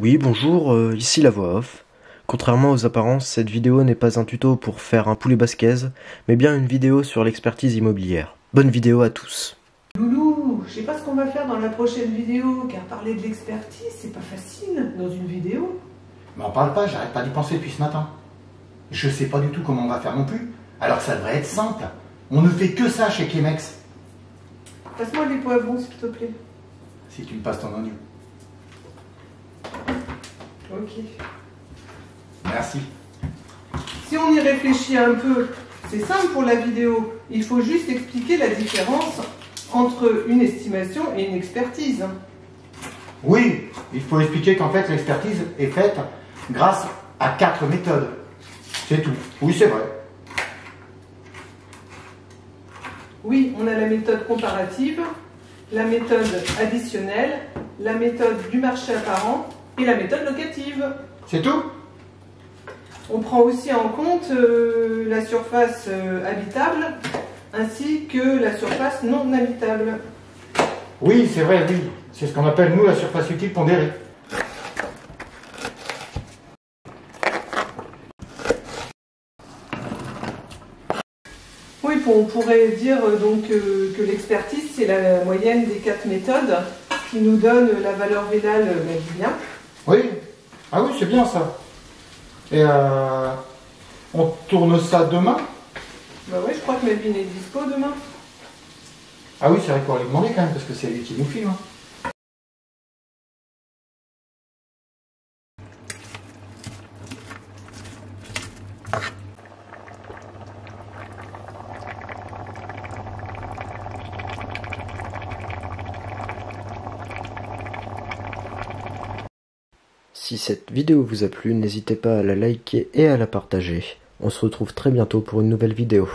Oui, bonjour, euh, ici la voix off. Contrairement aux apparences, cette vidéo n'est pas un tuto pour faire un poulet basquez, mais bien une vidéo sur l'expertise immobilière. Bonne vidéo à tous. Loulou, je sais pas ce qu'on va faire dans la prochaine vidéo, car parler de l'expertise, c'est pas facile dans une vidéo. M'en parle pas, j'arrête pas d'y penser depuis ce matin. Je sais pas du tout comment on va faire non plus, alors que ça devrait être simple. On ne fait que ça chez Kemex. Passe-moi les poivrons, s'il te plaît. Si tu me passes ton oignon. Ok. Merci. Si on y réfléchit un peu, c'est simple pour la vidéo. Il faut juste expliquer la différence entre une estimation et une expertise. Oui, il faut expliquer qu'en fait l'expertise est faite grâce à quatre méthodes. C'est tout. Oui, c'est vrai. Oui, on a la méthode comparative, la méthode additionnelle, la méthode du marché apparent et la méthode locative. C'est tout? On prend aussi en compte euh, la surface euh, habitable ainsi que la surface non habitable. Oui, c'est vrai, oui. C'est ce qu'on appelle, nous, la surface utile pondérée. Oui, on pourrait dire euh, donc euh, que l'expertise, c'est la moyenne des quatre méthodes qui nous donne la valeur vénale du bien. Oui. Ah oui, c'est bien ça. Et euh, on tourne ça demain? Bah ouais, je crois que Melvin est dispo demain. Ah oui, c'est vrai qu'on va lui demander quand même, parce que c'est lui qui nous filme. hein. Si cette vidéo vous a plu, n'hésitez pas à la liker et à la partager. On se retrouve très bientôt pour une nouvelle vidéo.